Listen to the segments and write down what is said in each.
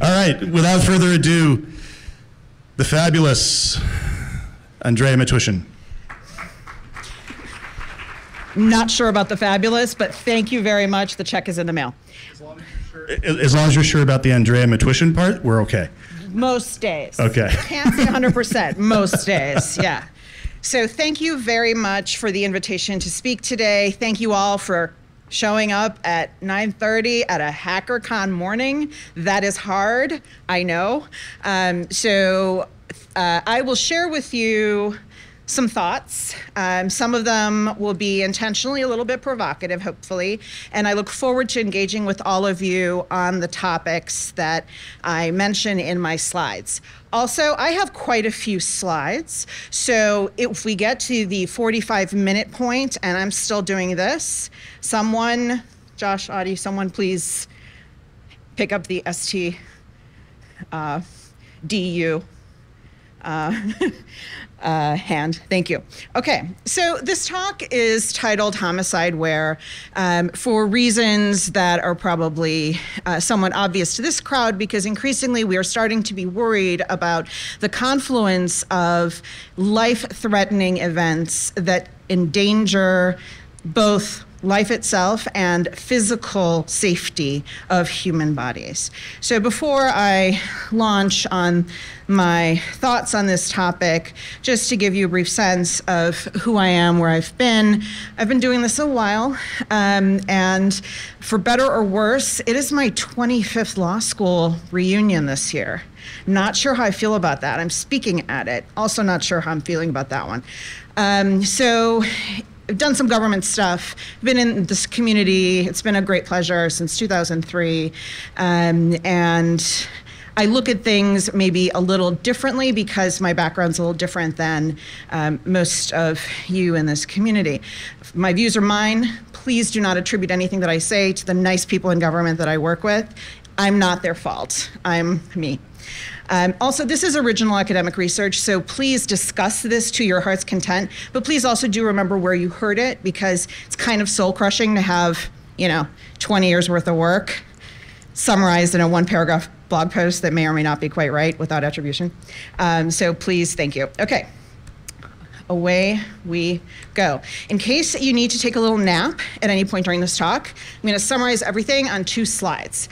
All right, without further ado, the fabulous Andrea Matwyshyn. Not sure about the fabulous, but thank you very much. The check is in the mail. As long as you're sure about the Andrea Matwyshyn part, we're okay. Most days. Okay. Can't say 100%. Most days, yeah. So thank you very much for the invitation to speak today. Thank you all for showing up at 9.30 at a HackerCon morning. That is hard, I know. Um, so uh, I will share with you some thoughts. Um, some of them will be intentionally a little bit provocative, hopefully. And I look forward to engaging with all of you on the topics that I mention in my slides. Also, I have quite a few slides. So if we get to the 45 minute point and I'm still doing this, someone, Josh, Audie, someone please pick up the ST uh, DU. Uh, uh, hand. Thank you. Okay, so this talk is titled Homicideware um, for reasons that are probably uh, somewhat obvious to this crowd because increasingly we are starting to be worried about the confluence of life threatening events that endanger both life itself and physical safety of human bodies. So before I launch on my thoughts on this topic, just to give you a brief sense of who I am, where I've been, I've been doing this a while, um, and for better or worse, it is my 25th law school reunion this year. Not sure how I feel about that. I'm speaking at it. Also, not sure how I'm feeling about that one. Um, so, I've done some government stuff, been in this community. It's been a great pleasure since 2003. Um, and I look at things maybe a little differently because my background's a little different than um, most of you in this community. My views are mine. Please do not attribute anything that I say to the nice people in government that I work with. I'm not their fault. I'm me. Um, also, this is original academic research, so please discuss this to your heart's content. But please also do remember where you heard it because it's kind of soul crushing to have, you know, 20 years worth of work summarized in a one paragraph blog post that may or may not be quite right without attribution. Um, so please, thank you. Okay. Away we go. In case you need to take a little nap at any point during this talk, I'm going to summarize everything on two slides.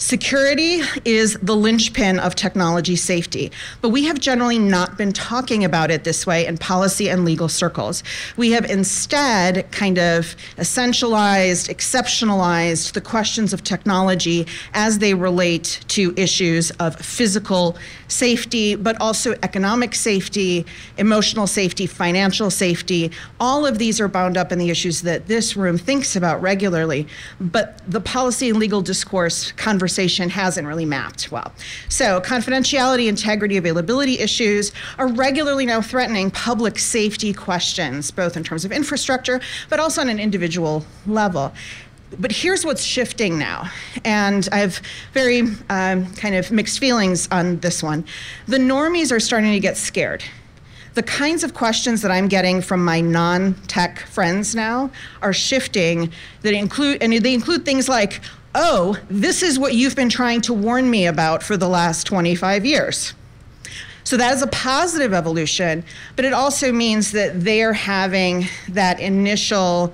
Security is the linchpin of technology safety, but we have generally not been talking about it this way in policy and legal circles. We have instead kind of essentialized, exceptionalized the questions of technology as they relate to issues of physical safety, but also economic safety, emotional safety, financial safety. All of these are bound up in the issues that this room thinks about regularly, but the policy and legal discourse conversation conversation hasn't really mapped well. So, confidentiality, integrity, availability issues are regularly now threatening public safety questions, both in terms of infrastructure, but also on an individual level but here's what's shifting now, and I have very um, kind of mixed feelings on this one. The normies are starting to get scared. The kinds of questions that I'm getting from my non-tech friends now are shifting. That include, and they include things like, oh, this is what you've been trying to warn me about for the last 25 years. So that is a positive evolution, but it also means that they're having that initial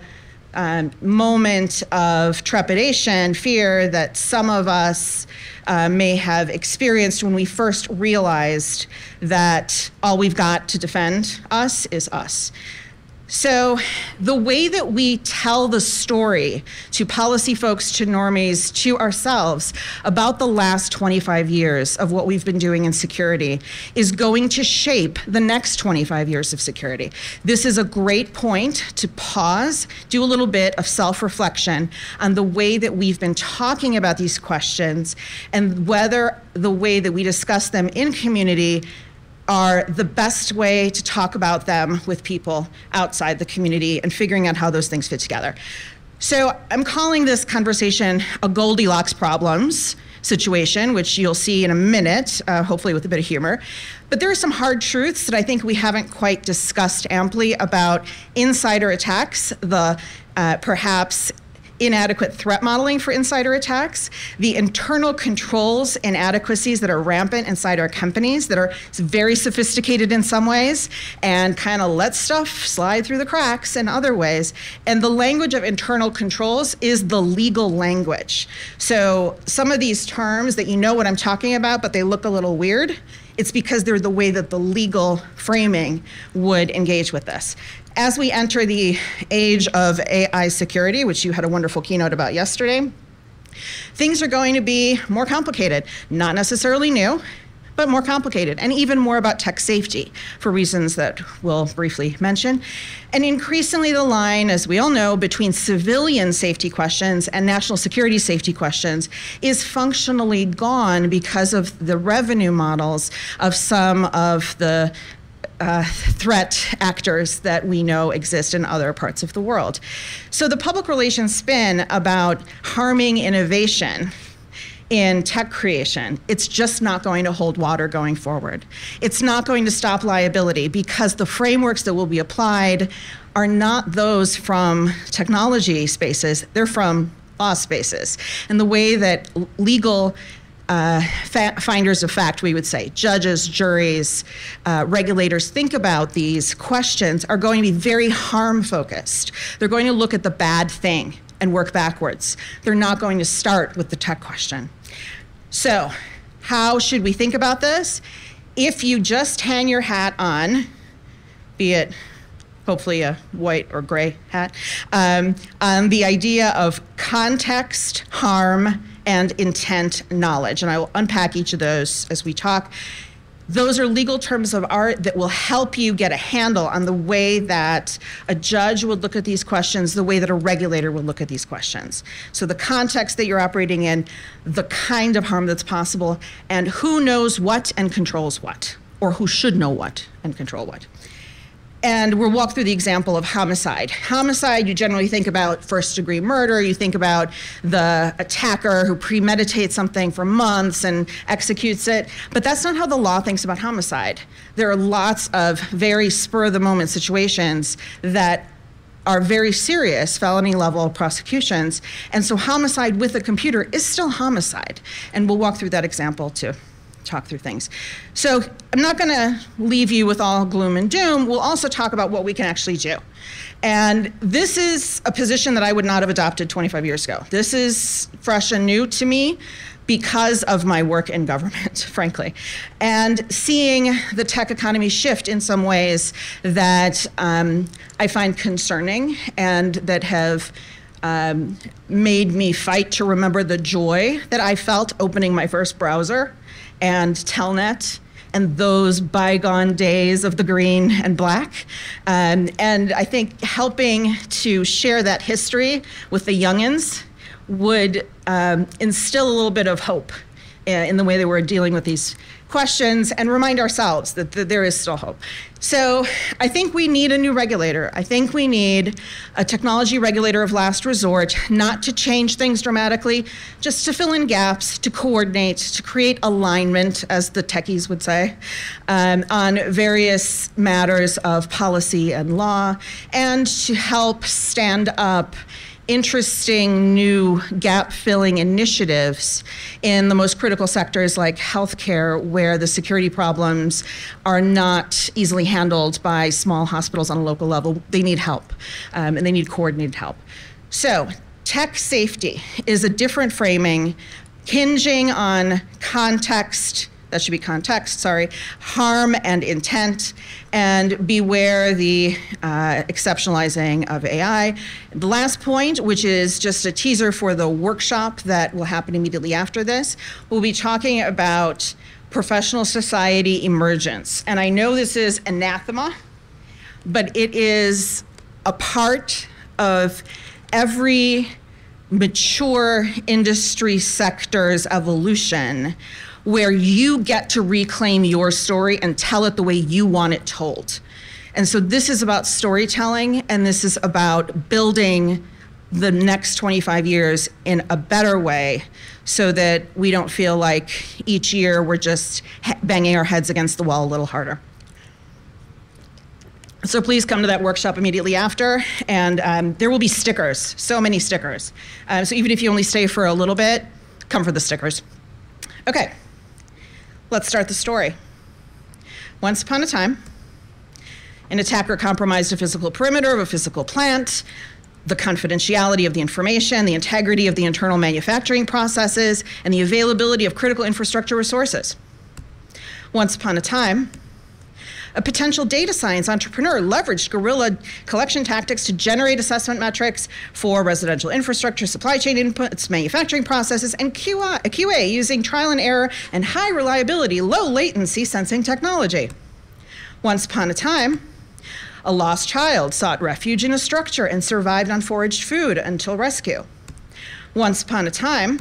um, moment of trepidation, fear that some of us uh, may have experienced when we first realized that all we've got to defend us is us. So, the way that we tell the story to policy folks, to normies, to ourselves about the last 25 years of what we've been doing in security is going to shape the next 25 years of security. This is a great point to pause, do a little bit of self reflection on the way that we've been talking about these questions and whether the way that we discuss them in community are the best way to talk about them with people outside the community and figuring out how those things fit together. So I'm calling this conversation a Goldilocks problems situation, which you'll see in a minute, uh, hopefully with a bit of humor. But there are some hard truths that I think we haven't quite discussed amply about insider attacks, the uh, perhaps inadequate threat modeling for insider attacks, the internal controls inadequacies that are rampant inside our companies that are very sophisticated in some ways and kind of let stuff slide through the cracks in other ways. And the language of internal controls is the legal language. So some of these terms that you know what I'm talking about, but they look a little weird, it's because they're the way that the legal framing would engage with this as we enter the age of AI security, which you had a wonderful keynote about yesterday, things are going to be more complicated. Not necessarily new, but more complicated, and even more about tech safety for reasons that we'll briefly mention. And increasingly, the line, as we all know, between civilian safety questions and national security safety questions is functionally gone because of the revenue models of some of the uh, threat actors that we know exist in other parts of the world. So the public relations spin about harming innovation in tech creation, it's just not going to hold water going forward. It's not going to stop liability because the frameworks that will be applied are not those from technology spaces, they're from law spaces. And the way that legal uh, finders of fact, we would say, judges, juries, uh, regulators think about these questions are going to be very harm focused. They're going to look at the bad thing and work backwards. They're not going to start with the tech question. So, how should we think about this? If you just hang your hat on, be it hopefully a white or gray hat, um, on the idea of context, harm, and intent knowledge. And I will unpack each of those as we talk. Those are legal terms of art that will help you get a handle on the way that a judge would look at these questions, the way that a regulator would look at these questions. So, the context that you're operating in, the kind of harm that's possible, and who knows what and controls what, or who should know what and control what. And we'll walk through the example of homicide. Homicide, you generally think about first degree murder, you think about the attacker who premeditates something for months and executes it. But that's not how the law thinks about homicide. There are lots of very spur of the moment situations that are very serious felony level prosecutions. And so homicide with a computer is still homicide. And we'll walk through that example too talk through things. So I'm not going to leave you with all gloom and doom. We'll also talk about what we can actually do. And this is a position that I would not have adopted 25 years ago. This is fresh and new to me because of my work in government, frankly. And seeing the tech economy shift in some ways that um, I find concerning and that have um, made me fight to remember the joy that I felt opening my first browser and Telnet and those bygone days of the green and black. Um, and I think helping to share that history with the youngins would um, instill a little bit of hope uh, in the way they we're dealing with these questions and remind ourselves that, that, there is still hope. So I think we need a new regulator. I think we need a technology regulator of last resort, not to change things dramatically, just to fill in gaps, to coordinate, to create alignment, as the techies would say, um, on various matters of policy and law, and to help stand up interesting new gap filling initiatives in the most critical sectors like healthcare, where the security problems are not easily handled by small hospitals on a local level. They need help um, and they need coordinated help. So, tech safety is a different framing hinging on context that should be context, sorry, harm and intent, and beware the uh, exceptionalizing of AI. The last point, which is just a teaser for the workshop that will happen immediately after this, we'll be talking about professional society emergence. And I know this is anathema, but it is a part of every mature industry sector's evolution where you get to reclaim your story and tell it the way you want it told. And so this is about storytelling, and this is about building the next 25 years in a better way so that we don't feel like each year we're just banging our heads against the wall a little harder. So please come to that workshop immediately after, and um, there will be stickers, so many stickers. Um, so even if you only stay for a little bit, come for the stickers. Okay, let's start the story. Once upon a time, an attacker compromised a physical perimeter of a physical plant, the confidentiality of the information, the integrity of the internal manufacturing processes, and the availability of critical infrastructure resources. Once upon a time, a potential data science entrepreneur leveraged guerrilla collection tactics to generate assessment metrics for residential infrastructure, supply chain inputs, manufacturing processes, and QA, QA using trial and error and high reliability, low latency sensing technology. Once upon a time, a lost child sought refuge in a structure and survived on foraged food until rescue. Once upon a time,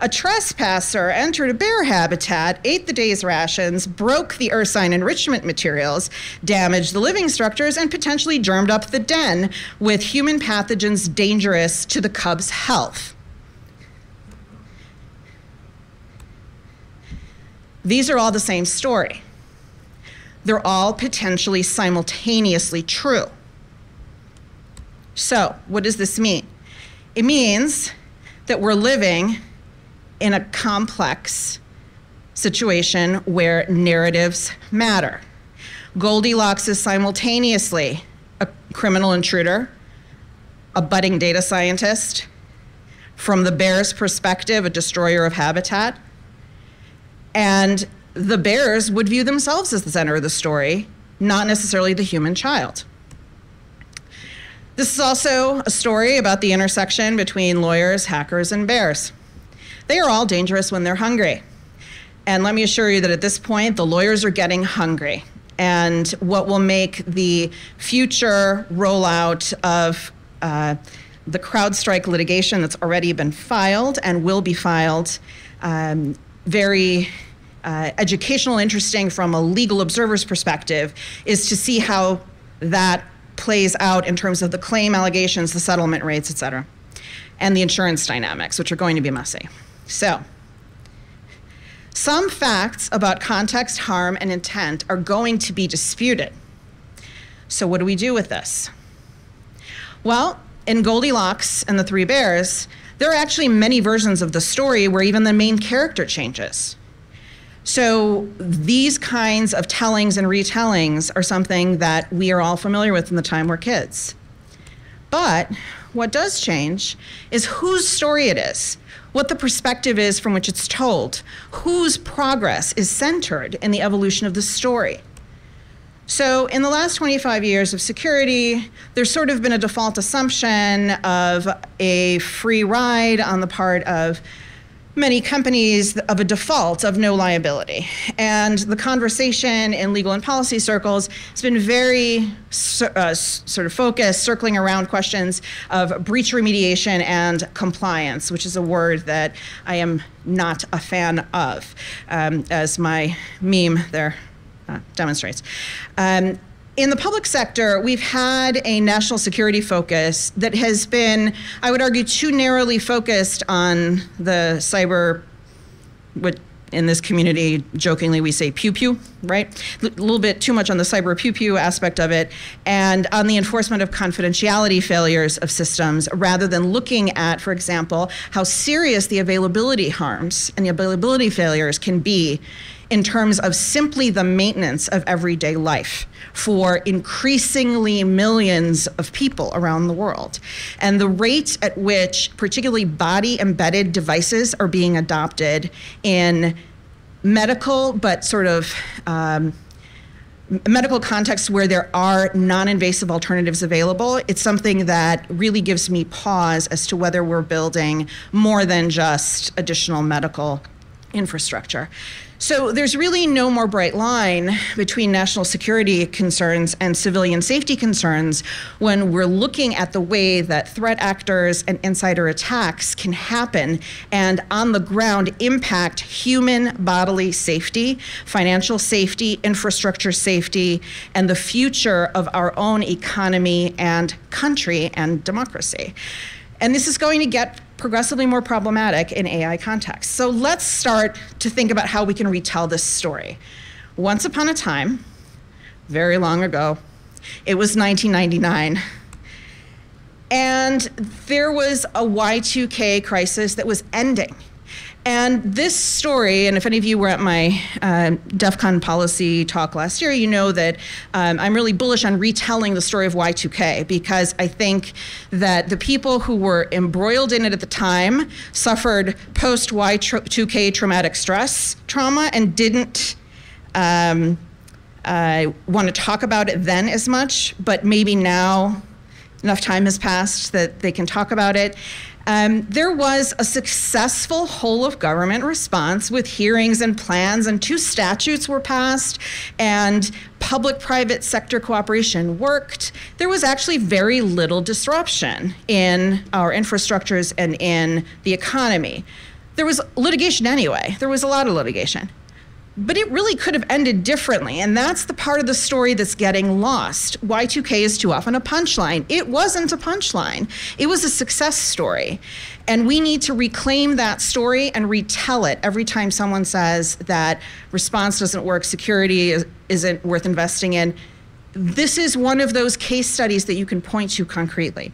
a trespasser entered a bear habitat, ate the day's rations, broke the ursine enrichment materials, damaged the living structures, and potentially germed up the den with human pathogens dangerous to the cub's health. These are all the same story they're all potentially simultaneously true. So, what does this mean? It means that we're living in a complex situation where narratives matter. Goldilocks is simultaneously a criminal intruder, a budding data scientist, from the bear's perspective, a destroyer of habitat, and the bears would view themselves as the center of the story, not necessarily the human child. This is also a story about the intersection between lawyers, hackers, and bears. They are all dangerous when they're hungry. And let me assure you that at this point, the lawyers are getting hungry. And what will make the future rollout of uh, the CrowdStrike litigation that's already been filed and will be filed um, very uh, educational, interesting from a legal observer's perspective, is to see how that plays out in terms of the claim allegations, the settlement rates, et cetera, and the insurance dynamics, which are going to be messy. So, some facts about context, harm, and intent are going to be disputed. So, what do we do with this? Well, in Goldilocks and the Three Bears, there are actually many versions of the story where even the main character changes. So these kinds of tellings and retellings are something that we are all familiar with in the time we're kids. But what does change is whose story it is, what the perspective is from which it's told, whose progress is centered in the evolution of the story. So, in the last 25 years of security, there's sort of been a default assumption of a free ride on the part of many companies of a default of no liability. And the conversation in legal and policy circles has been very uh, sort of focused, circling around questions of breach remediation and compliance, which is a word that I am not a fan of, um, as my meme there uh, demonstrates. Um, in the public sector, we've had a national security focus that has been, I would argue, too narrowly focused on the cyber, what in this community, jokingly, we say pew pew, right? A little bit too much on the cyber pew pew aspect of it, and on the enforcement of confidentiality failures of systems, rather than looking at, for example, how serious the availability harms and the availability failures can be in terms of simply the maintenance of everyday life for increasingly millions of people around the world. And the rate at which, particularly body embedded devices, are being adopted in medical, but sort of um, medical contexts where there are non invasive alternatives available, it's something that really gives me pause as to whether we're building more than just additional medical infrastructure. So there's really no more bright line between national security concerns and civilian safety concerns when we're looking at the way that threat actors and insider attacks can happen and on the ground impact human bodily safety, financial safety, infrastructure safety, and the future of our own economy and country and democracy. And this is going to get progressively more problematic in AI contexts. So let's start to think about how we can retell this story. Once upon a time, very long ago, It was 1999. And there was a Y2K crisis that was ending. And this story, and if any of you were at my uh, DEF CON policy talk last year, you know that um, I'm really bullish on retelling the story of Y2K because I think that the people who were embroiled in it at the time suffered post Y2K traumatic stress trauma and didn't. Um, uh, want to talk about it then as much, but maybe now enough time has passed that they can talk about it. Um, there was a successful whole of government response with hearings and plans, and two statutes were passed, and public private sector cooperation worked. There was actually very little disruption in our infrastructures and in the economy. There was litigation anyway, there was a lot of litigation. But it really could have ended differently, and that's the part of the story that's getting lost. Y2K is too often a punchline. It wasn't a punchline, it was a success story. And we need to reclaim that story and retell it every time someone says that response doesn't work, security is, isn't worth investing in. This is one of those case studies that you can point to concretely.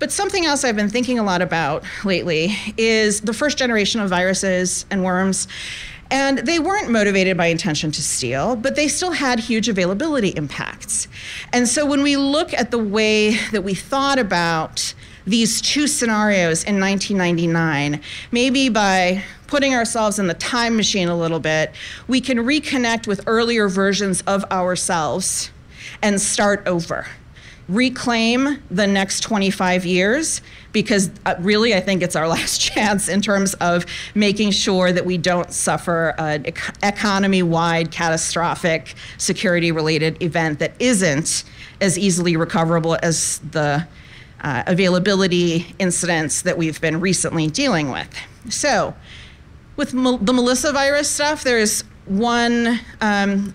But something else I've been thinking a lot about lately is the first generation of viruses and worms. And they weren't motivated by intention to steal, but they still had huge availability impacts. And so when we look at the way that we thought about these two scenarios in 1999, maybe by putting ourselves in the time machine a little bit, we can reconnect with earlier versions of ourselves and start over reclaim the next 25 years because uh, really I think it's our last chance in terms of making sure that we don't suffer an ec- economy wide catastrophic security related event that isn't as easily recoverable as the uh, availability incidents that we've been recently dealing with. So, with the Melissa virus stuff, there's one um,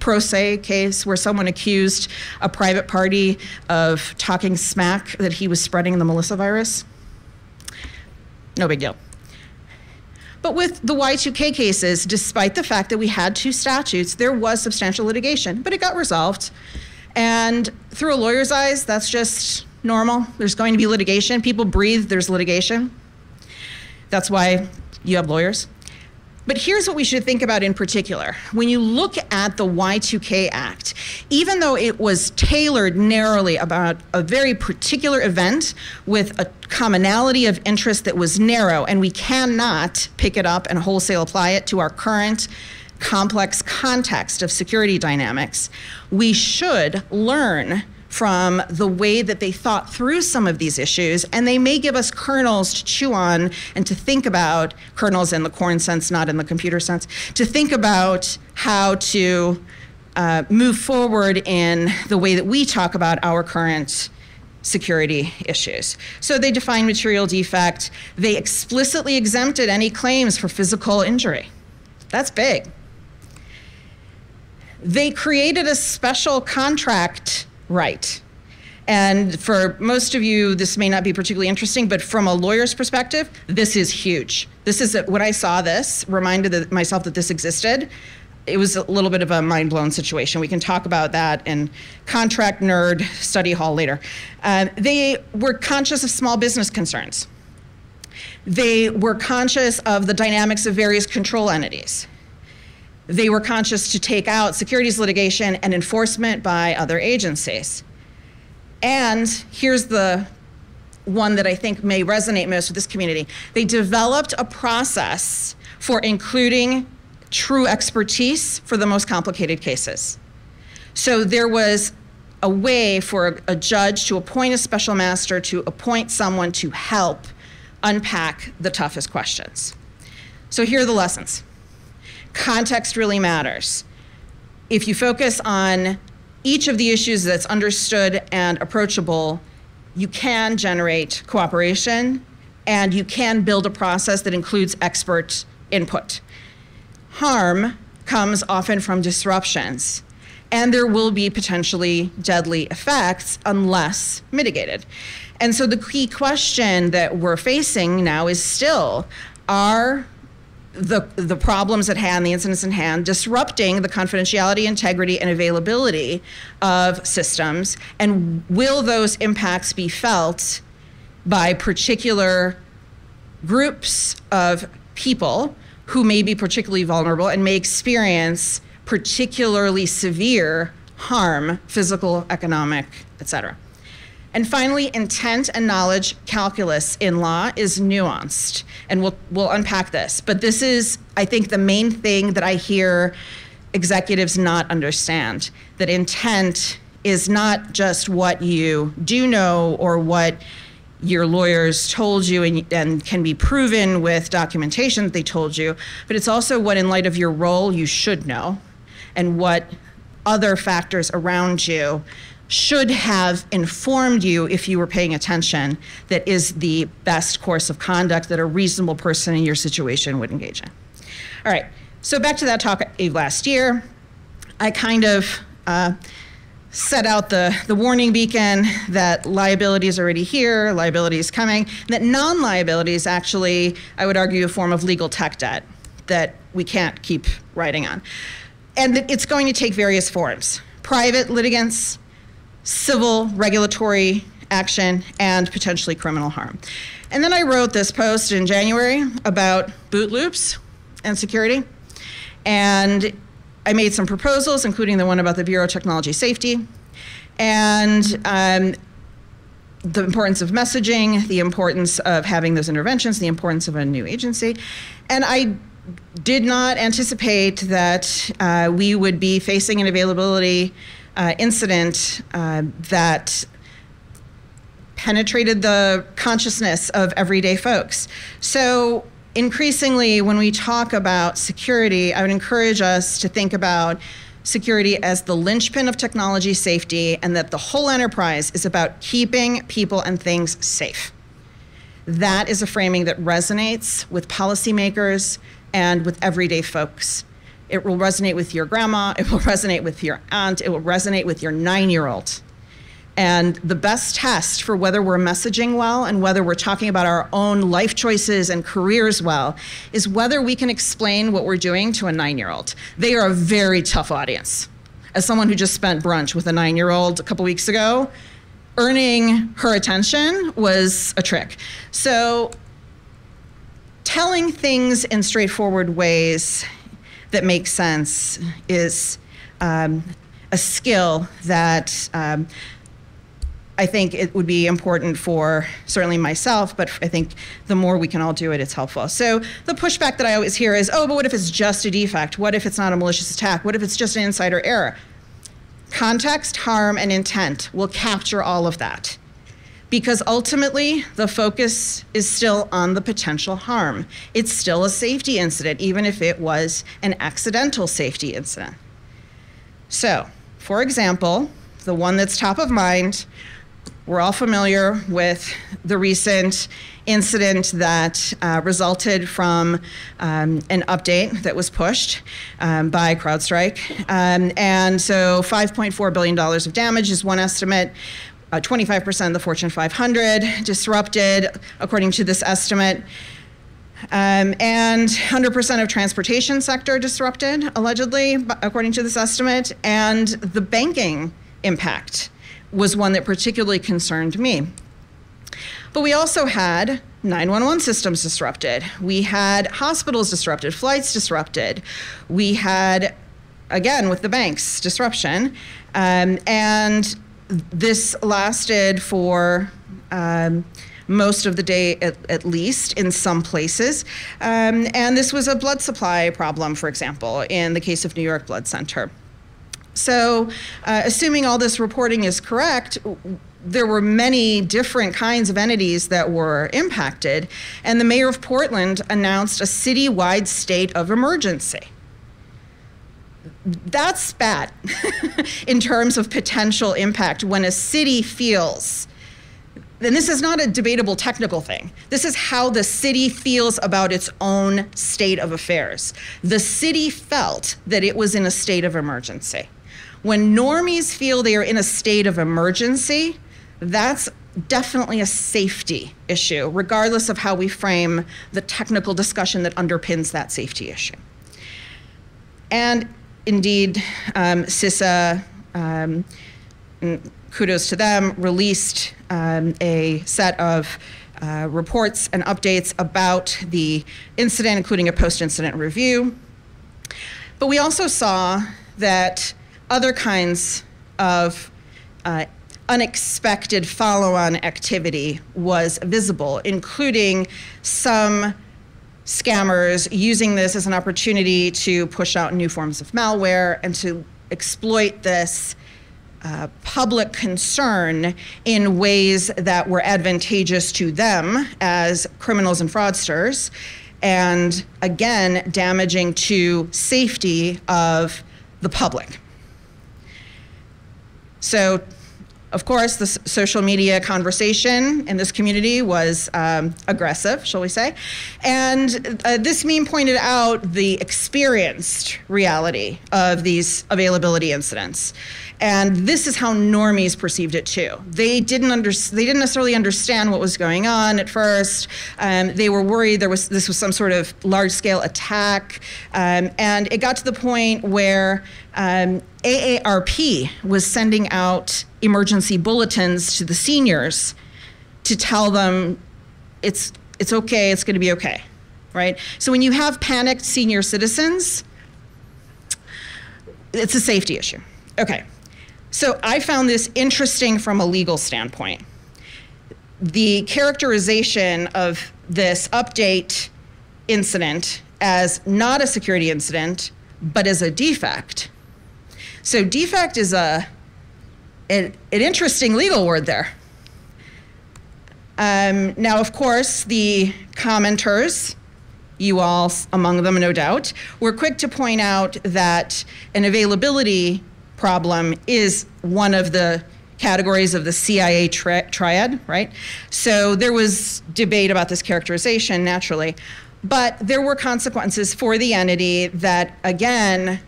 pro se case where someone accused a private party of talking smack that he was spreading the Melissa virus. No big deal. But with the Y2K cases, despite the fact that we had two statutes, there was substantial litigation, but it got resolved. And through a lawyer's eyes, that's just normal. There's going to be litigation. People breathe, there's litigation. That's why you have lawyers. But here's what we should think about in particular. When you look at the Y2K Act, even though it was tailored narrowly about a very particular event with a commonality of interest that was narrow, and we cannot pick it up and wholesale apply it to our current complex context of security dynamics, we should learn from the way that they thought through some of these issues, and they may give us kernels to chew on and to think about kernels in the corn sense, not in the computer sense, to think about how to uh, move forward in the way that we talk about our current security issues. So they define material defect. They explicitly exempted any claims for physical injury. That's big. They created a special contract right. And for most of you, this may not be particularly interesting, but from a lawyer's perspective, this is huge. This is, when I saw this, reminded myself that this existed. It was a little bit of a mind blown situation. We can talk about that in contract nerd study hall later. Uh, they were conscious of small business concerns. They were conscious of the dynamics of various control entities they were conscious to take out securities litigation and enforcement by other agencies. And here's the one that I think may resonate most with this community. They developed a process for including true expertise for the most complicated cases. So there was a way for a, a, judge to appoint a special master to appoint someone to help unpack the toughest questions. So here are the lessons context really matters. If you focus on each of the issues that's understood and approachable, you can generate cooperation and you can build a process that includes expert input. Harm comes often from disruptions, and there will be potentially deadly effects unless mitigated. And so the key question that we're facing now is still are the, the problems at hand, the incidents at hand, disrupting the confidentiality, integrity, and availability of systems? And will those impacts be felt by particular groups of people who may be particularly vulnerable and may experience particularly severe harm, physical, economic, etc. And finally, intent and knowledge calculus in law is nuanced, and we'll, we'll unpack this. But this is, I think, the main thing that I hear executives not understand that intent is not just what you do know or what your lawyers told you and, and can be proven with documentation that they told you, but it's also what, in light of your role, you should know and what other factors around you should have informed you if you were paying attention that is the best course of conduct that a reasonable person in your situation would engage in. All right, so back to that talk of last year. I kind of uh, set out the, the warning beacon that liability is already here, liability is coming, that non liability is actually, I would argue, a form of legal tech debt that we can't keep riding on. And that it's going to take various forms private litigants, civil regulatory action, and potentially criminal harm. And then I wrote this post in January about boot loops and security. And I made some proposals, including the one about the Bureau of Technology Safety, and um, the importance of messaging, the importance of having those interventions, the importance of a new agency. And I did not anticipate that uh, we would be facing an availability uh, incident uh, that penetrated the consciousness of everyday folks. So, increasingly, when we talk about security, I would encourage us to think about security as the linchpin of technology safety and that the whole enterprise is about keeping people and things safe. That is a framing that resonates with policymakers and with everyday folks. It will resonate with your grandma, it will resonate with your aunt, it will resonate with your nine year old. And the best test for whether we're messaging well and whether we're talking about our own life choices and careers well is whether we can explain what we're doing to a nine year old. They are a very tough audience. As someone who just spent brunch with a nine year old a couple weeks ago, earning her attention was a trick. So, telling things in straightforward ways that makes sense is um, a skill that um, I think it would be important for certainly myself, but I think the more we can all do it, it's helpful. So the pushback that I always hear is, oh, but what if it's just a defect? What if it's not a malicious attack? What if it's just an insider error? Context, harm, and intent will capture all of that because ultimately the focus is still on the potential harm. It's still a safety incident, even if it was an accidental safety incident. So, for example, the one that's top of mind, we're all familiar with the recent incident that uh, resulted from um, an update that was pushed um, by CrowdStrike. Um, and so $5.4 billion of damage is one estimate uh, 25% of the Fortune 500 disrupted, according to this estimate. Um, and 100% of transportation sector disrupted, allegedly, according to this estimate. And the banking impact was one that particularly concerned me. But we also had 911 systems disrupted. We had hospitals disrupted, flights disrupted. We had, again, with the banks, disruption. Um, and this lasted for um, most of the day at, at, least in some places. Um, and this was a blood supply problem, for example, in the case of New York Blood Center. So, uh, assuming all this reporting is correct, there were many different kinds of entities that were impacted, and the mayor of Portland announced a citywide state of emergency that's bad in terms of potential impact when a city feels and this is not a debatable technical thing. This is how the city feels about its own state of affairs. The city felt that it was in a state of emergency. When normies feel they are in a state of emergency, that's definitely a safety issue, regardless of how we frame the technical discussion that underpins that safety issue. And indeed, um, CISA, um, kudos to them, released um, a set of uh, reports and updates about the incident, including a post incident review. But we also saw that other kinds of uh, unexpected follow on activity was visible, including some scammers using this as an opportunity to push out new forms of malware and to exploit this uh, public concern in ways that were advantageous to them as criminals and fraudsters, and again, damaging to safety of the public. So of course, the social media conversation in this community was um, aggressive, shall we say. And uh, this meme pointed out the experienced reality of these availability incidents. And this is how normies perceived it too. They didn't under, they didn't necessarily understand what was going on at first. Um, they were worried there was this was some sort of large scale attack, um, and it got to the point where um, AARP was sending out emergency bulletins to the seniors to tell them it's it's okay, it's going to be okay, right? So when you have panicked senior citizens, it's a safety issue. Okay. So I found this interesting from a legal standpoint. The characterization of this update incident as not a security incident, but as a defect. So defect is a an, an interesting legal word there. Um, now, of course, the commenters, you all among them, no doubt, were quick to point out that an availability problem is one of the categories of the CIA tri triad, right? So there was debate about this characterization, naturally. But there were consequences for the entity that, again,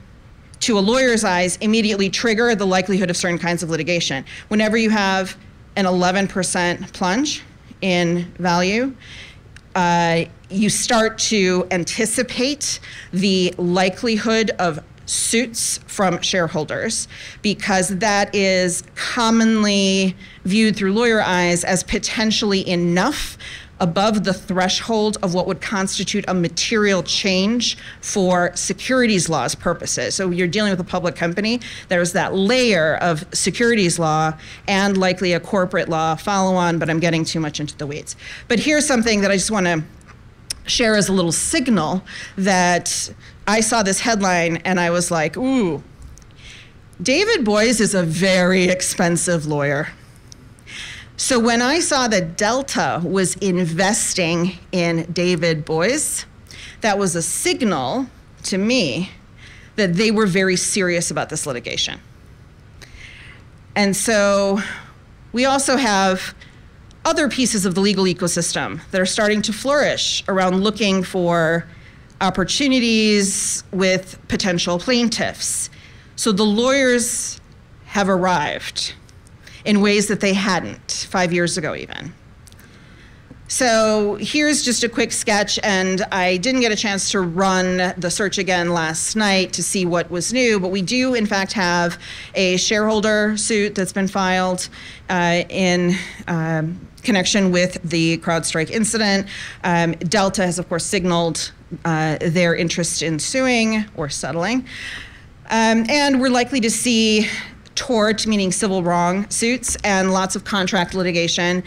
to a lawyer's eyes, immediately trigger the likelihood of certain kinds of litigation. Whenever you have an 11% plunge in value, uh, you start to anticipate the likelihood of suits from shareholders because that is commonly viewed through lawyer eyes as potentially enough above the threshold of what would constitute a material change for securities laws purposes. So you're dealing with a public company, there's that layer of securities law and likely a corporate law follow on, but I'm getting too much into the weeds. But here's something that I just want to share as a little signal that I saw this headline and I was like, ooh, David Boies is a very expensive lawyer. So when I saw that Delta was investing in David Boies, that was a signal to me that they were very serious about this litigation. And so we also have other pieces of the legal ecosystem that are starting to flourish around looking for opportunities with potential plaintiffs. So the lawyers have arrived in ways that they hadn't five years ago, even. So here's just a quick sketch, and I didn't get a chance to run the search again last night to see what was new, but we do, in fact, have a shareholder suit that's been filed uh, in. Um, connection with the CrowdStrike incident. Um, Delta has, of course, signaled uh, their interest in suing or settling. Um, and we're likely to see tort, meaning civil wrong suits, and lots of contract litigation.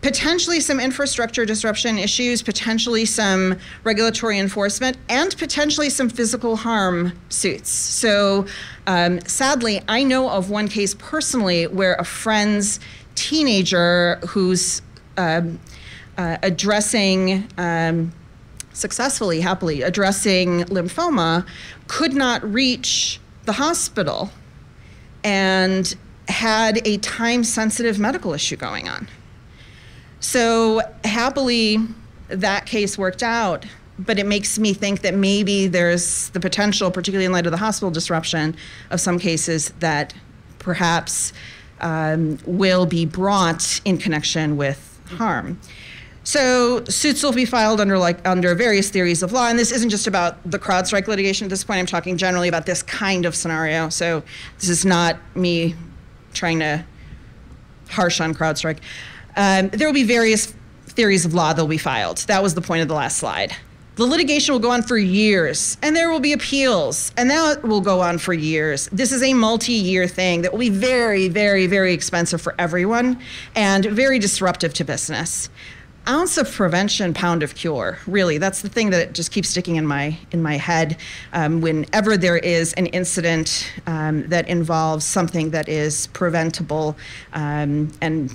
Potentially some infrastructure disruption issues, potentially some regulatory enforcement, and potentially some physical harm suits. So, um, sadly, I know of one case personally where a friend's teenager who's um, uh, addressing um, successfully, happily, addressing lymphoma could not reach the hospital and had a time sensitive medical issue going on. So, happily, that case worked out, but it makes me think that maybe there's the potential, particularly in light of the hospital disruption, of some cases that perhaps um, will be brought in connection with harm. So suits will be filed under like under various theories of law, and this isn't just about the CrowdStrike litigation. At this point, I'm talking generally about this kind of scenario. So this is not me trying to harsh on CrowdStrike. Um, there will be various theories of law that will be filed. That was the point of the last slide. The litigation will go on for years, and there will be appeals, and that will go on for years. This is a multi year thing that will be very, very, very expensive for everyone and very disruptive to business. Ounce of prevention, pound of cure. Really, that's the thing that just keeps sticking in my in my head. Um, whenever there is an incident um, that involves something that is preventable, um, and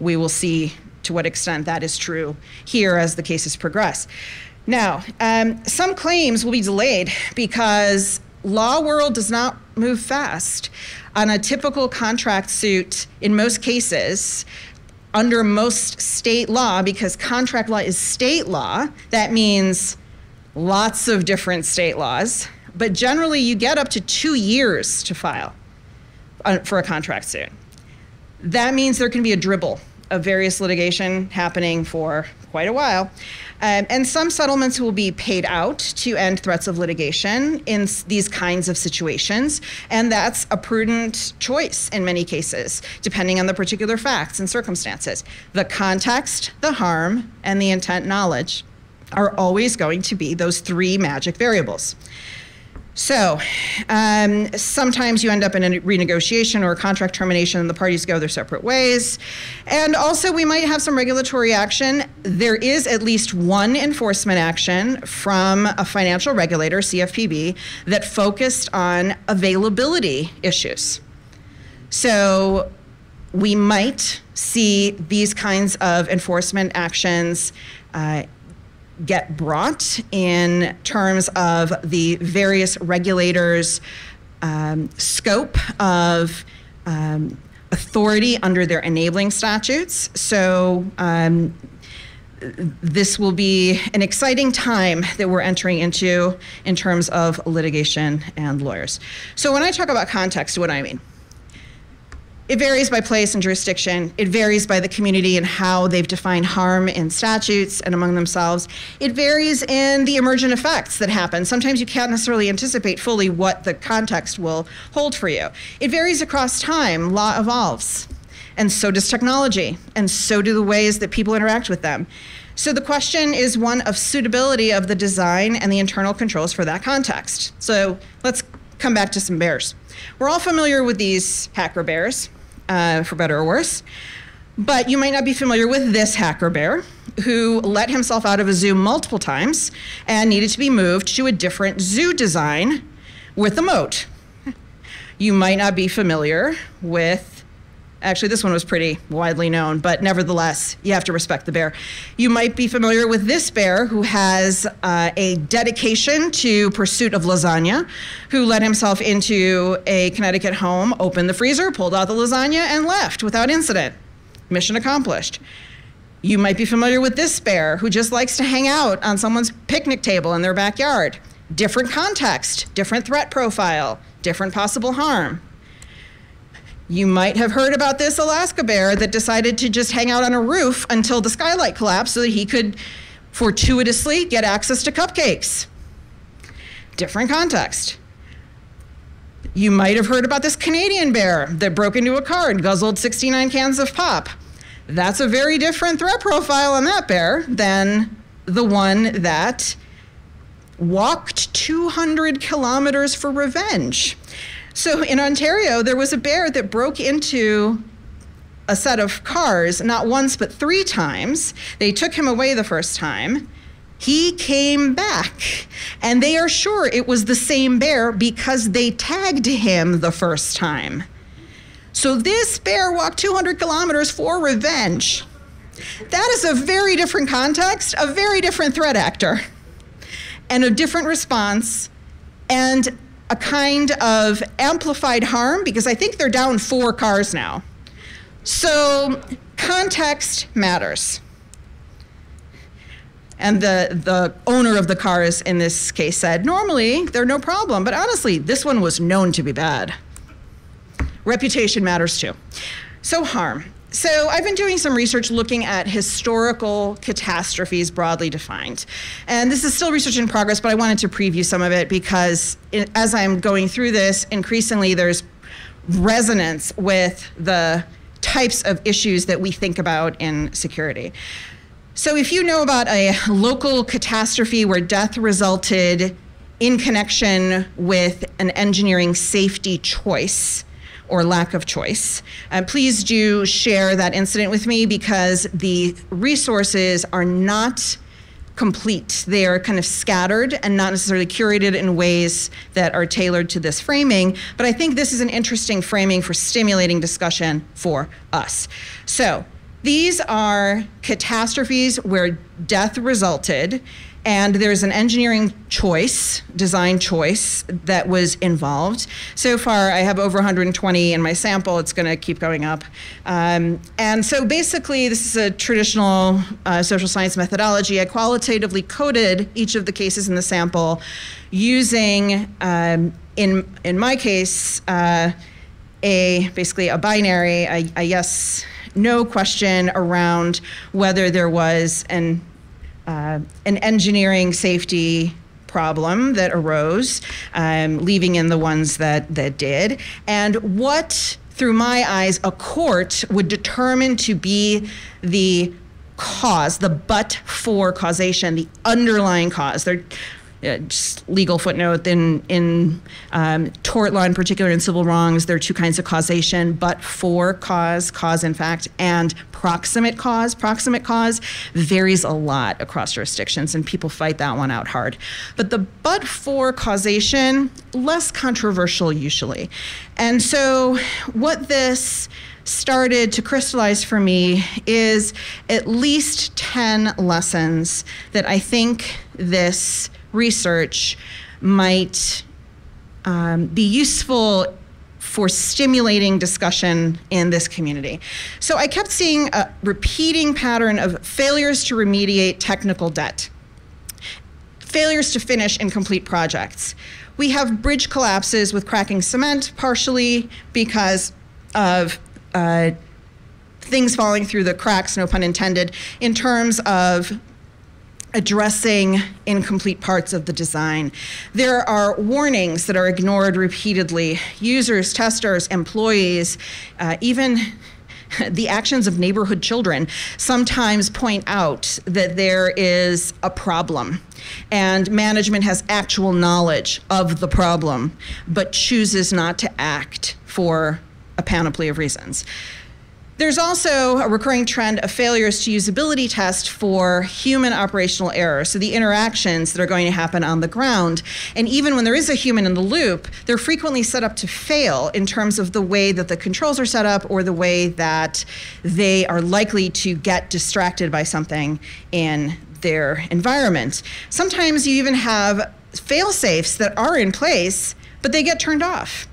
we will see to what extent that is true here as the cases progress. Now, um, some claims will be delayed because law world does not move fast. On a typical contract suit, in most cases, under most state law, because contract law is state law, that means lots of different state laws. But generally, you get up to two years to file uh, for a contract suit. That means there can be a dribble of various litigation happening for quite a while. Um, and some settlements will be paid out to end threats of litigation in these kinds of situations. And that's a prudent choice in many cases, depending on the particular facts and circumstances. The context, the harm, and the intent knowledge are always going to be those three magic variables. So, um, sometimes you end up in a renegotiation or a contract termination, and the parties go their separate ways. And also, we might have some regulatory action. There is at least one enforcement action from a financial regulator, CFPB, that focused on availability issues. So, we might see these kinds of enforcement actions uh, get brought in terms of the various regulators' um, scope of um, authority under their enabling statutes. So um, this will be an exciting time that we're entering into in terms of litigation and lawyers. So when I talk about context, what do I mean? It varies by place and jurisdiction. It varies by the community and how they've defined harm in statutes and among themselves. It varies in the emergent effects that happen. Sometimes you can't necessarily anticipate fully what the context will hold for you. It varies across time. Law evolves. And so does technology. And so do the ways that people interact with them. So the question is one of suitability of the design and the internal controls for that context. So let's come back to some bears. We're all familiar with these hacker bears uh, for better or worse. But you might not be familiar with this hacker bear who let himself out of a zoo multiple times and needed to be moved to a different zoo design with a moat. You might not be familiar with Actually, this one was pretty widely known, but nevertheless, you have to respect the bear. You might be familiar with this bear who has uh, a dedication to pursuit of lasagna, who let himself into a Connecticut home, opened the freezer, pulled out the lasagna, and left without incident. Mission accomplished. You might be familiar with this bear who just likes to hang out on someone's picnic table in their backyard. Different context, different threat profile, different possible harm. You might have heard about this Alaska bear that decided to just hang out on a roof until the skylight collapsed so that he could fortuitously get access to cupcakes. Different context. You might have heard about this Canadian bear that broke into a car and guzzled 69 cans of pop. That's a very different threat profile on that bear than the one that walked 200 kilometers for revenge. So in Ontario, there was a bear that broke into a set of cars, not once, but three times. They took him away the first time. He came back, and they are sure it was the same bear because they tagged him the first time. So this bear walked 200 kilometers for revenge. That is a very different context, a very different threat actor, and a different response, and a kind of amplified harm because I think they're down four cars now. So context matters. And the, the owner of the cars in this case said, normally they're no problem, but honestly, this one was known to be bad. reputation matters too. So, harm. So, I've been doing some research looking at historical catastrophes broadly defined. And this is still research in progress, but I wanted to preview some of it because as I'm going through this, increasingly there's resonance with the types of issues that we think about in security. So, if you know about a local catastrophe where death resulted in connection with an engineering safety choice, or lack of choice. Uh, please do share that incident with me because the resources are not complete. They are kind of scattered and not necessarily curated in ways that are tailored to this framing. But I think this is an interesting framing for stimulating discussion for us. So these are catastrophes where death resulted and there's an engineering choice, design choice that was involved. So far, I have over 120 in my sample. It's going to keep going up. Um, and so basically, this is a traditional uh, social science methodology. I qualitatively coded each of the cases in the sample using, um, in, in my case, uh, a basically a binary, a, a yes no question around whether there was an uh, an engineering safety problem that arose, um, leaving in the ones that, that did, and what, through my eyes, a court would determine to be the cause, the but for causation, the underlying cause. Uh, just legal footnote in in um, tort law in particular in civil wrongs there are two kinds of causation but for cause cause in fact and proximate cause. Proximate cause varies a lot across jurisdictions and people fight that one out hard. But the but for causation less controversial usually. And so what this started to crystallize for me is at least 10 lessons that I think this research might um, be useful for stimulating discussion in this community. So I kept seeing a repeating pattern of failures to remediate technical debt, failures to finish incomplete projects. We have bridge collapses with cracking cement, partially because of uh, things falling through the cracks, no pun intended, in terms of addressing incomplete parts of the design. There are warnings that are ignored repeatedly. Users, testers, employees, uh, even the actions of neighborhood children sometimes point out that there is a problem and management has actual knowledge of the problem but chooses not to act for a panoply of reasons. There's also a recurring trend of failures to usability test for human operational error. So the interactions that are going to happen on the ground. And even when there is a human in the loop, they're frequently set up to fail in terms of the way that the controls are set up or the way that they are likely to get distracted by something in their environment. Sometimes you even have fail safes that are in place, but they get turned off.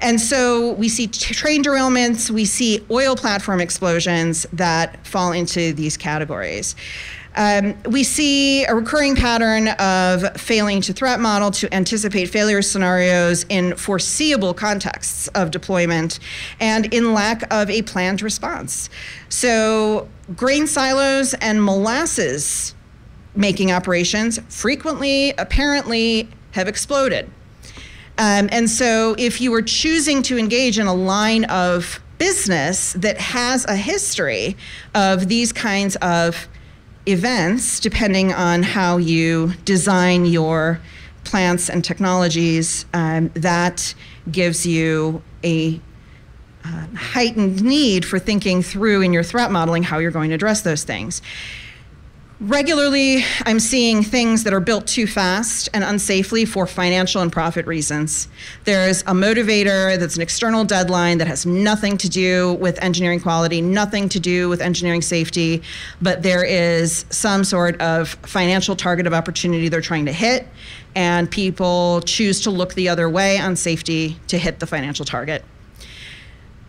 And so we see t- train derailments, we see oil platform explosions that fall into these categories. Um, we see a recurring pattern of failing to threat model to anticipate failure scenarios in foreseeable contexts of deployment and in lack of a planned response. So, grain silos and molasses making operations frequently, apparently, have exploded. Um, and so, if you were choosing to engage in a line of business that has a history of these kinds of events, depending on how you design your plants and technologies, um, that gives you a uh, heightened need for thinking through in your threat modeling how you're going to address those things. Regularly, I'm seeing things that are built too fast and unsafely for financial and profit reasons. There's a motivator that's an external deadline that has nothing to do with engineering quality, nothing to do with engineering safety, but there is some sort of financial target of opportunity they're trying to hit, and people choose to look the other way on safety to hit the financial target.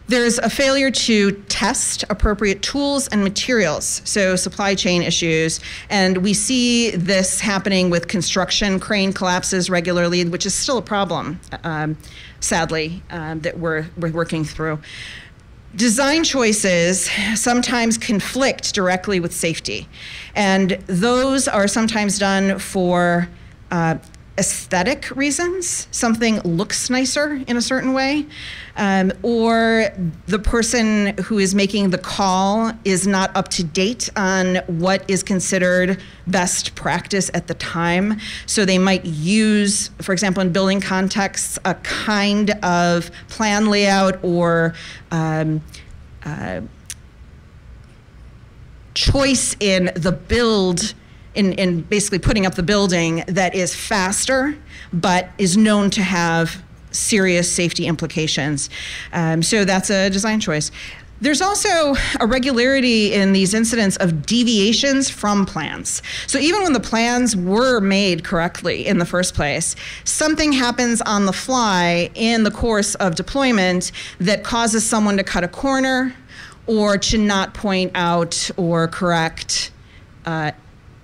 There's a failure to test appropriate tools and materials, so supply chain issues. And we see this happening with construction crane collapses regularly, which is still a problem, um, sadly, um, that we're, we're working through. Design choices sometimes conflict directly with safety, and those are sometimes done for uh, aesthetic reasons, something looks nicer in a certain way, um, or the person who is making the call is not up to date on what is considered best practice at the time. So they might use, for example, in building contexts, a kind of plan layout or um, uh, choice in the build in, in basically putting up the building that is faster, but is known to have serious safety implications. Um, so that's a design choice. There's also a regularity in these incidents of deviations from plans. So even when the plans were made correctly in the first place, something happens on the fly in the course of deployment that causes someone to cut a corner or to not point out or correct uh,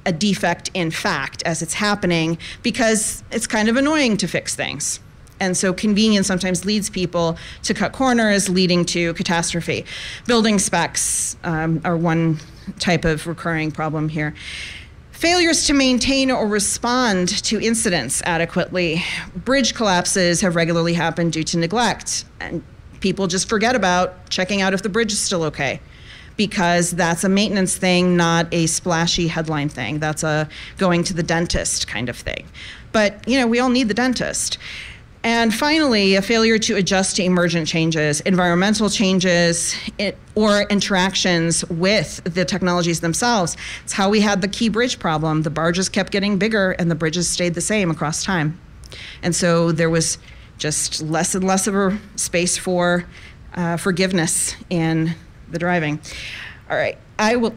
a defect in fact as it's happening because it's kind of annoying to fix things. And so convenience sometimes leads people to cut corners, leading to catastrophe. Building specs um, are one type of recurring problem here. Failures to maintain or respond to incidents adequately. Bridge collapses have regularly happened due to neglect, and people just forget about checking out if the bridge is still okay because that's a maintenance thing, not a splashy headline thing. That's a going to the dentist kind of thing. But, you know, we all need the dentist. And finally, a failure to adjust to emergent changes, environmental changes, it, or interactions with the technologies themselves. It's how we had the Key Bridge problem. The barges kept getting bigger and the bridges stayed the same across time. And so there was just less and less of a space for uh, forgiveness in the driving. All right, I will,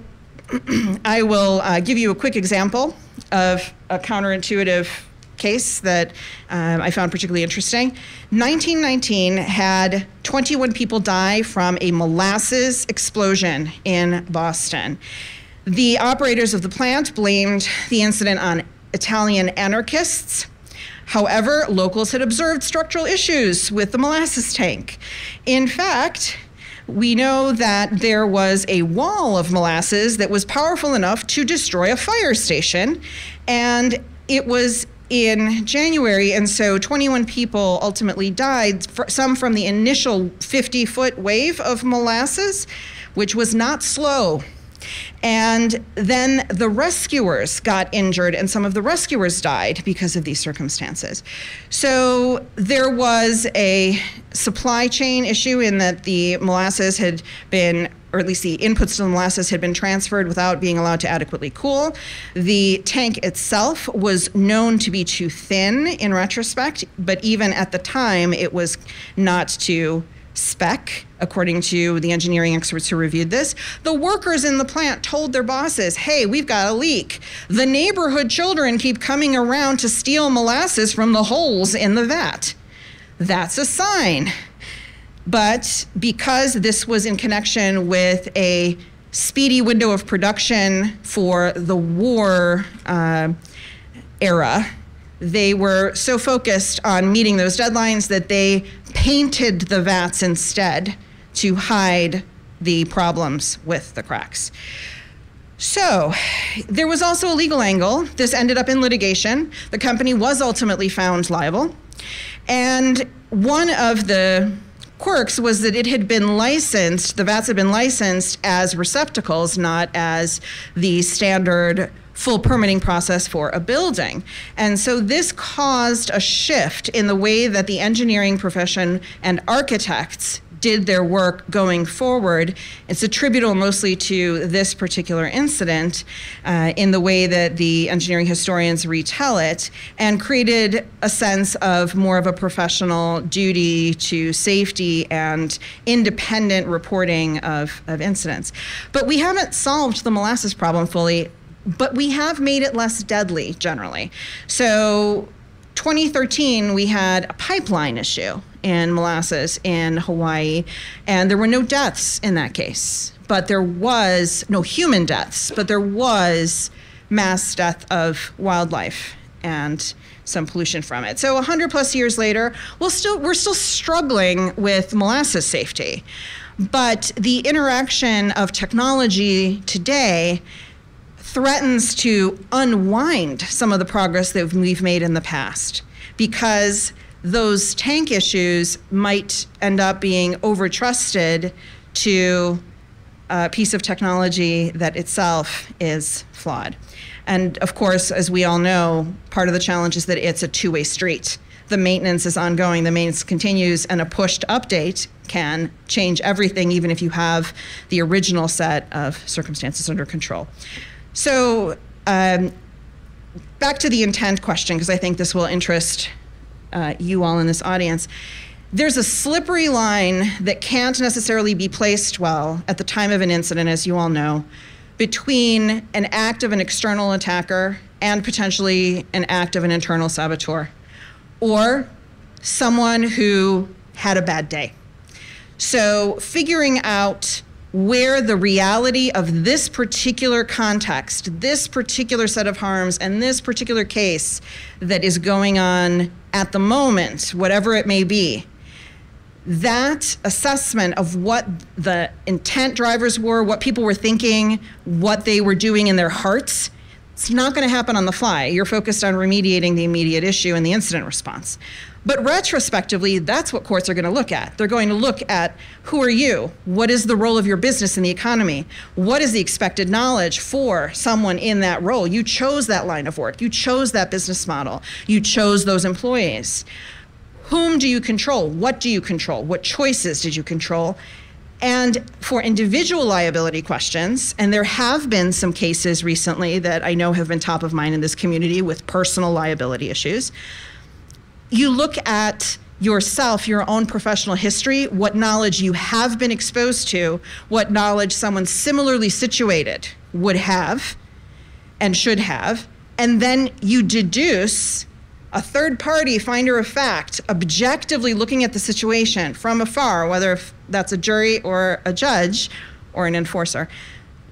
I will uh, give you a quick example of a counterintuitive case that um, I found particularly interesting. 1919 had 21 people die from a molasses explosion in Boston. The operators of the plant blamed the incident on Italian anarchists. However, locals had observed structural issues with the molasses tank. In fact, we know that there was a wall of molasses that was powerful enough to destroy a fire station. And it was in January, and so 21 people ultimately died, some from the initial 50 foot wave of molasses, which was not slow. And then the rescuers got injured, and some of the rescuers died because of these circumstances. So there was a supply chain issue in that the molasses had been or at least the inputs to the molasses had been transferred without being allowed to adequately cool. The tank itself was known to be too thin in retrospect, but even at the time, it was not to spec, according to the engineering experts who reviewed this. The workers in the plant told their bosses, hey, we've got a leak. The neighborhood children keep coming around to steal molasses from the holes in the vat. That's a sign. But because this was in connection with a speedy window of production for the war uh, era, they were so focused on meeting those deadlines that they painted the vats instead to hide the problems with the cracks. So, there was also a legal angle. This ended up in litigation. The company was ultimately found liable. And one of the quirks was that it had been licensed, the vats had been licensed as receptacles, not as the standard full permitting process for a building. And so this caused a shift in the way that the engineering profession and architects did their work going forward. It's attributable mostly to this particular incident uh, in the way that the engineering historians retell it and created a sense of more of a professional duty to safety and independent reporting of, of incidents. But we haven't solved the molasses problem fully but we have made it less deadly generally. So 2013, we had a pipeline issue in molasses in Hawaii, and there were no deaths in that case. But there was no human deaths, but there was mass death of wildlife and some pollution from it. So 100 plus years later, we'll still, we're still struggling with molasses safety. But the interaction of technology today threatens to unwind some of the progress that we've made in the past because those tank issues might end up being overtrusted to a piece of technology that itself is flawed. And of course, as we all know, part of the challenge is that it's a two way street. The maintenance is ongoing, the maintenance continues, and a pushed update can change everything, even if you have the original set of circumstances under control. So, um, back to the intent question, because I think this will interest uh, you all in this audience. There's a slippery line that can't necessarily be placed well at the time of an incident, as you all know, between an act of an external attacker and potentially an act of an internal saboteur, or someone who had a bad day. So, figuring out where the reality of this particular context, this particular set of harms, and this particular case that is going on at the moment, whatever it may be, that assessment of what the intent drivers were, what people were thinking, what they were doing in their hearts, it's not going to happen on the fly. You're focused on remediating the immediate issue and the incident response. But retrospectively, that's what courts are going to look at. They're going to look at who are you? What is the role of your business in the economy? What is the expected knowledge for someone in that role? You chose that line of work, you chose that business model, you chose those employees. Whom do you control? What do you control? What choices did you control? And for individual liability questions, and there have been some cases recently that I know have been top of mind in this community with personal liability issues, you look at yourself, your own professional history, what knowledge you have been exposed to, what knowledge someone similarly situated would have and should have, and then you deduce a third party finder of fact objectively looking at the situation from afar, whether that's a jury or a judge or an enforcer,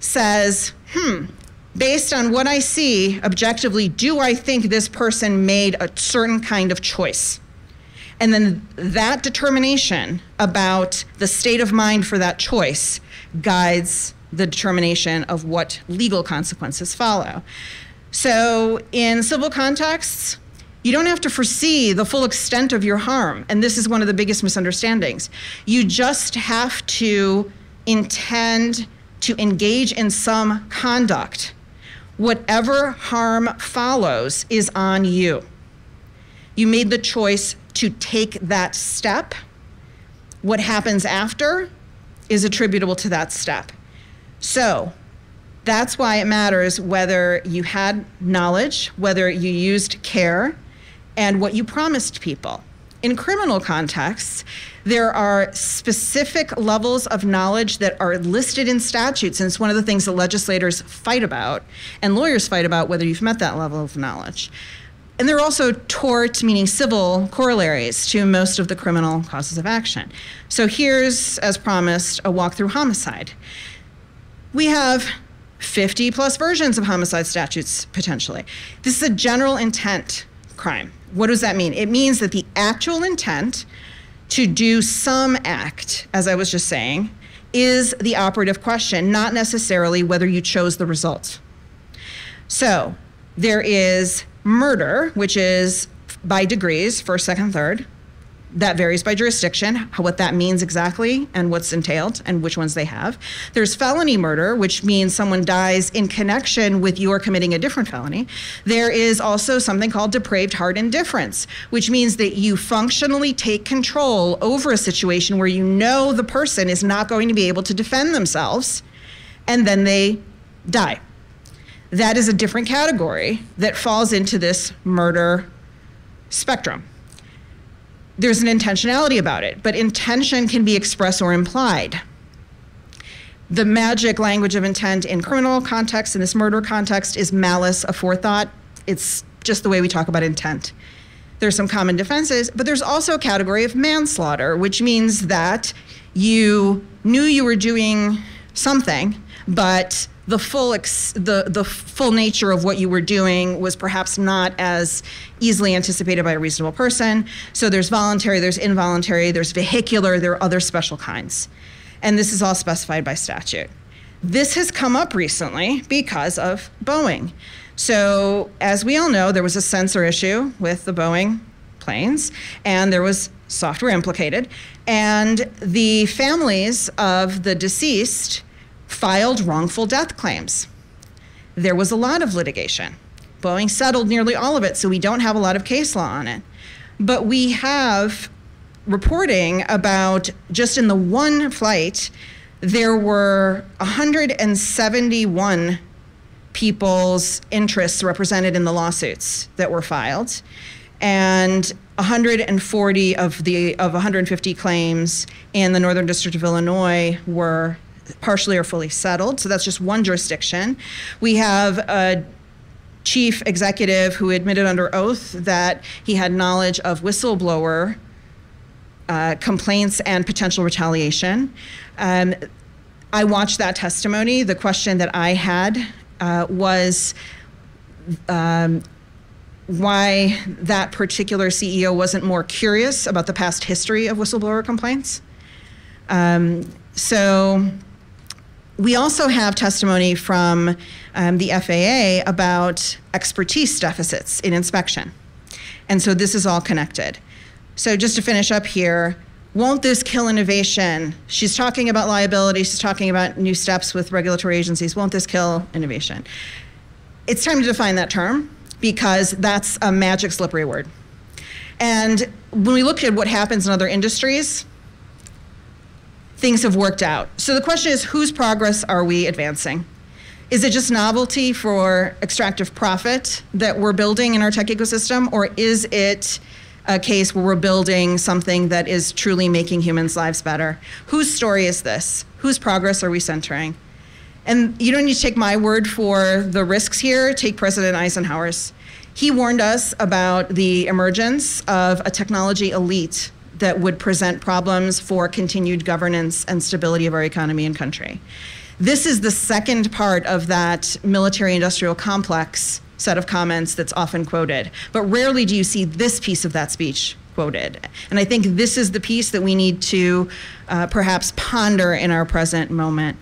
says, hmm, based on what I see objectively, do I think this person made a certain kind of choice? And then that determination about the state of mind for that choice guides the determination of what legal consequences follow. So, in civil contexts, you don't have to foresee the full extent of your harm. And this is one of the biggest misunderstandings. You just have to intend to engage in some conduct. Whatever harm follows is on you. You made the choice to take that step. What happens after is attributable to that step. So, that's why it matters whether you had knowledge, whether you used care, and what you promised people. In criminal contexts, there are specific levels of knowledge that are listed in statutes, and it's one of the things that legislators fight about and lawyers fight about whether you've met that level of knowledge. And there are also tort, meaning civil corollaries to most of the criminal causes of action. So here's, as promised, a walk through homicide. We have 50 plus versions of homicide statutes potentially. This is a general intent crime. What does that mean? It means that the actual intent to do some act, as I was just saying, is the operative question, not necessarily whether you chose the result. So there is murder, which is by degrees, first, second, third that varies by jurisdiction, what that means exactly, and what's entailed, and which ones they have. There's felony murder, which means someone dies in connection with your committing a different felony. There is also something called depraved heart indifference, which means that you functionally take control over a situation where you know the person is not going to be able to defend themselves, and then they die. That is a different category that falls into this murder spectrum there's an intentionality about it, but intention can be expressed or implied. The magic language of intent in criminal context, in this murder context, is malice aforethought. It's just the way we talk about intent. There's some common defenses, but there's also a category of manslaughter, which means that you knew you were doing something, but the full ex- the the full nature of what you were doing was perhaps not as easily anticipated by a reasonable person. So there's voluntary, there's involuntary, there's vehicular, there are other special kinds. And this is all specified by statute. This has come up recently because of Boeing. So, as we all know, there was a sensor issue with the Boeing planes, and there was software implicated. And the families of the deceased filed wrongful death claims. There was a lot of litigation. Boeing settled nearly all of it, so we don't have a lot of case law on it. But we have reporting about just in the one flight, there were 171 people's interests represented in the lawsuits that were filed and 140 of the of 150 claims in the northern district of illinois were partially or fully settled. So that's just one jurisdiction. We have a chief executive who admitted under oath that he had knowledge of whistleblower uh, complaints and potential retaliation. Um, i watched that testimony. The question that i had uh, was um, why that particular CEO wasn't more curious about the past history of whistleblower complaints. Um, so we also have testimony from um, the FAA about expertise deficits in inspection. And so this is all connected. So just to finish up here, won't this kill innovation? She's talking about liability, she's talking about new steps with regulatory agencies. Won't this kill innovation? It's time to define that term because that's a magic slippery word. And when we look at what happens in other industries, things have worked out. So the question is whose progress are we advancing? Is it just novelty for extractive profit that we're building in our tech ecosystem, or is it a case where we're building something that is truly making humans' lives better? Whose story is this? Whose progress are we centering? And you don't need to take my word for the risks here, take President Eisenhower's. He warned us about the emergence of a technology elite that would present problems for continued governance and stability of our economy and country. This is the second part of that military industrial complex set of comments that's often quoted. But rarely do you see this piece of that speech quoted. And I think this is the piece that we need to uh, perhaps ponder in our present moment.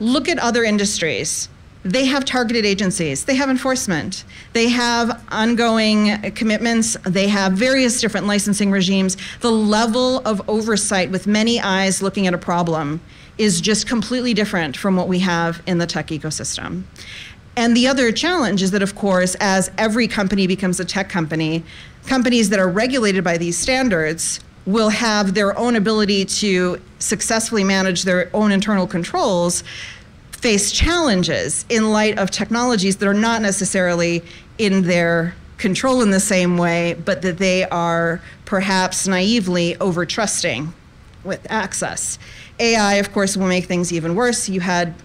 Look at other industries. They have targeted agencies, they have enforcement, they have ongoing commitments, they have various different licensing regimes. The level of oversight with many eyes looking at a problem is just completely different from what we have in the tech ecosystem. And the other challenge is that, of course, as every company becomes a tech company, companies that are regulated by these standards will have their own ability to successfully manage their own internal controls face challenges in light of technologies that are not necessarily in their control in the same way, but that they are perhaps naively over trusting with access. AI, of course, will make things even worse. You had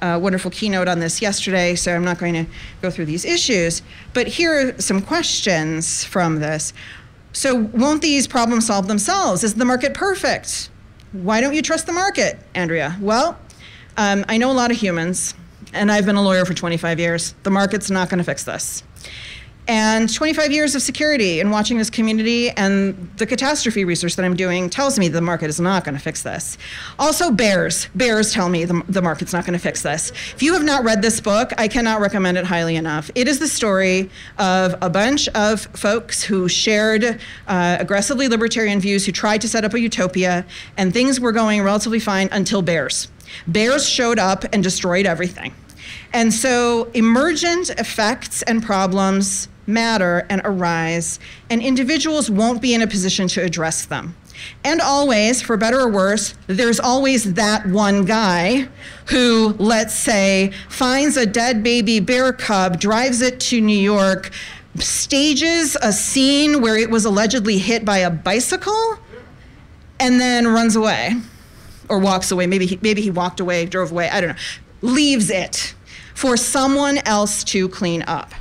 a wonderful keynote on this yesterday, so I'm not going to go through these issues. But here are some questions from this. So, won't these problems solve themselves? Is the market perfect? Why don't you trust the market, Andrea? Well, um, I know a lot of humans, and I've been a lawyer for 25 years. The market's not going to fix this and 25 years of security and watching this community and the catastrophe research that I'm doing tells me the market is not going to fix this. Also, bears. Bears tell me the, the market's not going to fix this. If you have not read this book, I cannot recommend it highly enough. It is the story of a bunch of folks who shared uh, aggressively libertarian views, who tried to set up a utopia, and things were going relatively fine until bears. Bears showed up and destroyed everything. And so, emergent effects and problems matter and arise, and individuals won't be in a position to address them. And always, for better or worse, there's always that one guy who, let's say, finds a dead baby bear cub, drives it to New York, stages a scene where it was allegedly hit by a bicycle, and then runs away or walks away. Maybe he, maybe he walked away, drove away, I don't know. Leaves it for someone else to clean up.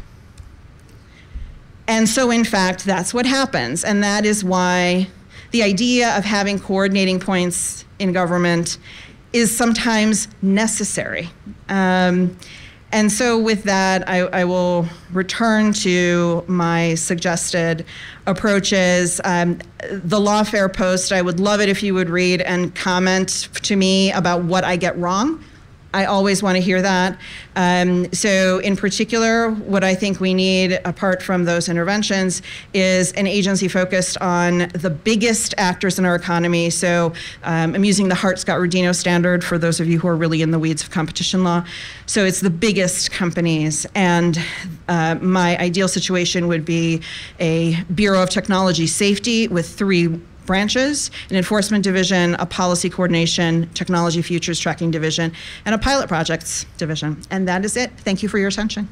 And so, in fact, that's what happens. And that is why the idea of having coordinating points in government is sometimes necessary. Um, and so, with that, I, I, will return to my suggested approaches. Um, the Lawfare post, I would love it if you would read and comment to me about what I get wrong I always want to hear that. Um, so, in particular, what I think we need, apart from those interventions, is an agency focused on the biggest actors in our economy. So, um, I'm using the Hart Scott Rodino standard for those of you who are really in the weeds of competition law. So, it's the biggest companies. And uh, my ideal situation would be a Bureau of Technology Safety with three branches an enforcement division, a policy coordination, technology futures tracking division, and a pilot projects division. And that is it. Thank you for your attention.